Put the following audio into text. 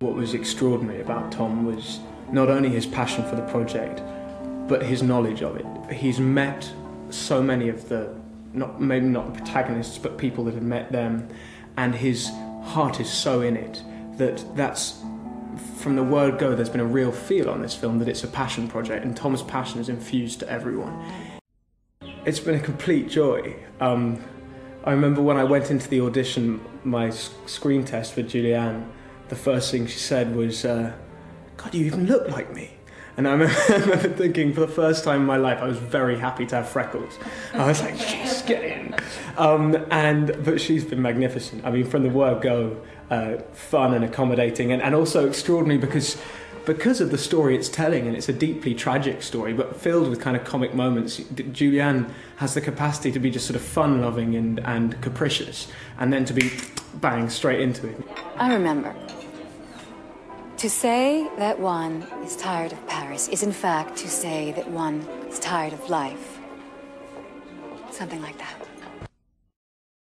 What was extraordinary about Tom was not only his passion for the project, but his knowledge of it. He's met so many of the, not maybe not the protagonists, but people that have met them, and his heart is so in it that that's from the word go. There's been a real feel on this film that it's a passion project, and Tom's passion is infused to everyone. It's been a complete joy. Um, I remember when I went into the audition, my screen test with Julianne, the first thing she said was, uh, God, you even look like me. And I remember, thinking for the first time in my life, I was very happy to have freckles. I was like, yes, get in. Um, and but she's been magnificent. I mean, from the word go, uh, fun and accommodating, and, and also extraordinary because because of the story it's telling, and it's a deeply tragic story, but filled with kind of comic moments. Julianne has the capacity to be just sort of fun-loving and, and capricious, and then to be bang straight into it. I remember. To say that one is tired of Paris is, in fact, to say that one is tired of life. Something like that.